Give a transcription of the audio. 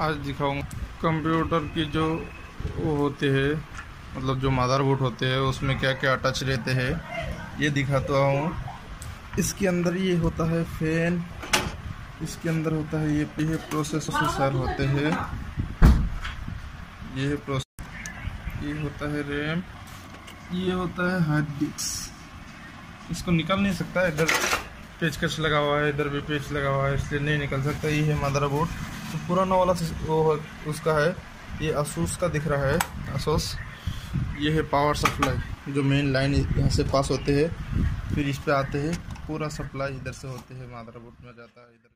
आज दिखाऊँगा। कंप्यूटर की जो वो होते हैं मतलब जो मदरबोर्ड होते हैं, उसमें क्या क्या टच रहते हैं, ये दिखाता हूँ। इसके अंदर ये होता है फ़ैन इसके अंदर होता है ये ये प्रोसेसर होते हैं। ये प्रोसेस ये होता है रैम ये होता है हार्ड डिस्क इसको निकल नहीं सकता इधर पेचकश लगा हुआ है, इधर भी पेच लगा हुआ है, इसलिए नहीं निकल सकता। ये है मदरबोर्ड तो पुराना वाला वो उसका है, ये असूस का दिख रहा है असूस ये है पावर सप्लाई जो मेन लाइन यहाँ से पास होते हैं। फिर इस पर आते हैं, पूरा सप्लाई इधर से होते हैं मदरबोर्ड में जाता है, इधर।